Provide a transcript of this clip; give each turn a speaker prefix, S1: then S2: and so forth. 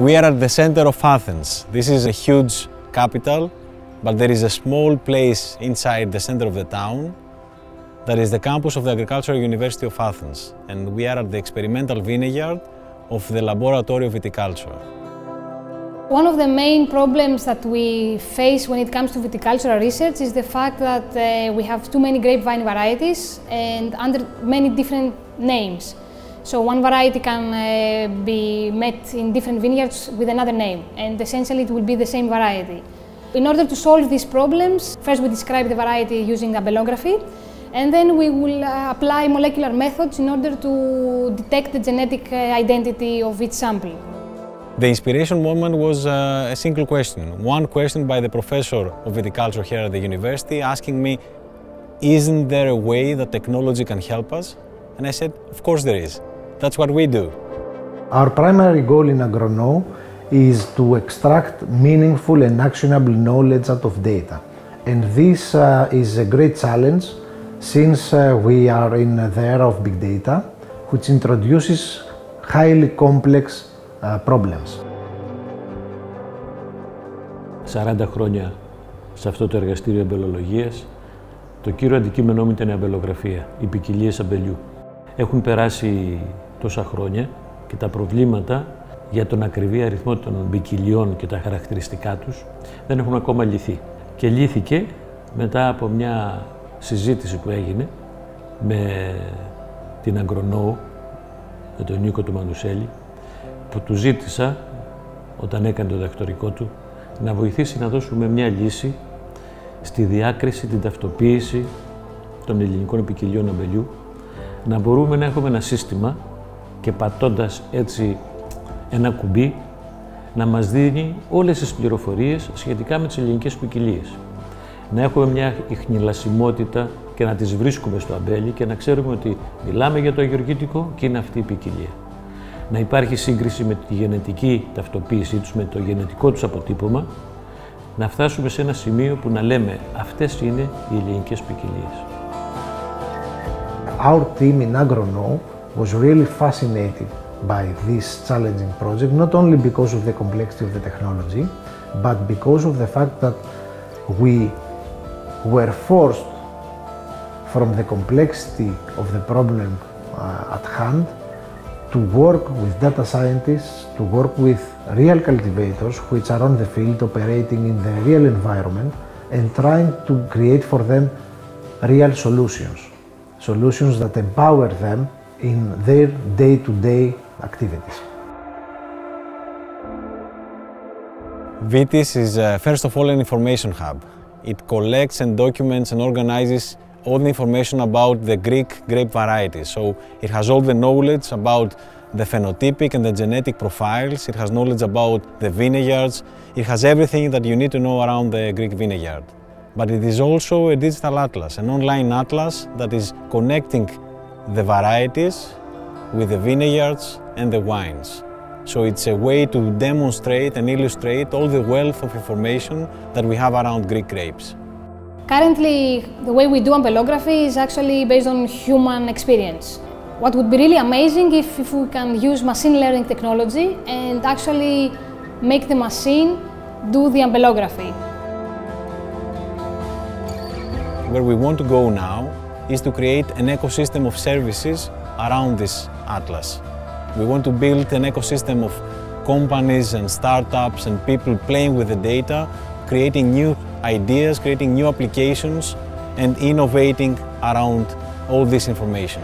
S1: We are at the center of Athens. This is a huge capital, but there is a small place inside the center of the town that is the campus of the Agricultural University of Athens. And we are at the experimental vineyard of the Laboratory of Viticulture.
S2: One of the main problems that we face when it comes to viticultural research is the fact that uh, we have too many grapevine varieties and under many different names. So one variety can uh, be met in different vineyards with another name and essentially it will be the same variety. In order to solve these problems, first we describe the variety using ampelography and then we will uh, apply molecular methods in order to detect the genetic uh, identity of each sample.
S1: The inspiration moment was uh, a single question. One question by the professor of viticulture here at the university asking me, isn't there a way that technology can help us? And I said, of course there is. That's what we do.
S3: Our primary goal in AgroKnow is to extract meaningful and actionable knowledge out of data. And this uh, is a great challenge since uh, we are in the era of big data, which introduces highly complex problems.
S4: 40 χρόνια σε αυτό το εργαστήριο αμπελολογίας, το κύριο αντικείμενό μου ήταν η αμπελογραφία, οι ποικιλίες αμπελιού. Έχουν περάσει τόσα χρόνια και τα προβλήματα για τον ακριβή αριθμό των ποικιλιών και τα χαρακτηριστικά τους δεν έχουν ακόμα λυθεί. Και λύθηκε μετά από μια συζήτηση που έγινε με την Αγκρονόου, με τον Νίκο του Μανουσέλη, που του ζήτησα, όταν έκανε το δακτορικό του, να βοηθήσει να δώσουμε μια λύση στη διάκριση, την ταυτοποίηση των ελληνικών ποικιλιών αμπελιού, να μπορούμε να έχουμε ένα σύστημα και πατώντας έτσι ένα κουμπί να μας δίνει όλες τις πληροφορίες σχετικά με τις ελληνικές ποικιλίες. Να έχουμε μια ιχνηλασιμότητα και να τις βρίσκουμε στο αμπέλι και να ξέρουμε ότι μιλάμε για το αγιοργήτικο και είναι αυτή η ποικιλία. Να υπάρχει σύγκριση με τη γενετική ταυτοποίησή τους, με το γενετικό τους αποτύπωμα, να φτάσουμε σε ένα σημείο που να λέμε αυτές είναι οι ελληνικές ποικιλίε.
S3: Our team in AgroKnow was really fascinated by this challenging project, not only because of the complexity of the technology, but because of the fact that we were forced from the complexity of the problem uh, at hand to work with data scientists, to work with real cultivators which are on the field operating in the real environment and trying to create for them real solutions. Solutions that empower them in their day-to-day -day activities.
S1: VITIS is uh, first of all an information hub. It collects and documents and organizes all the information about the Greek grape varieties. So it has all the knowledge about the phenotypic and the genetic profiles, it has knowledge about the vineyards, it has everything that you need to know around the Greek vineyard. But it is also a digital atlas, an online atlas that is connecting the varieties with the vineyards and the wines. So it's a way to demonstrate and illustrate all the wealth of information that we have around Greek grapes.
S2: Currently, the way we do ampelography is actually based on human experience. What would be really amazing if, if we can use machine learning technology and actually make the machine do the ampelography.
S1: Where we want to go now is to create an ecosystem of services around this atlas. We want to build an ecosystem of companies and startups and people playing with the data, creating new ideas, creating new applications and innovating around all this information.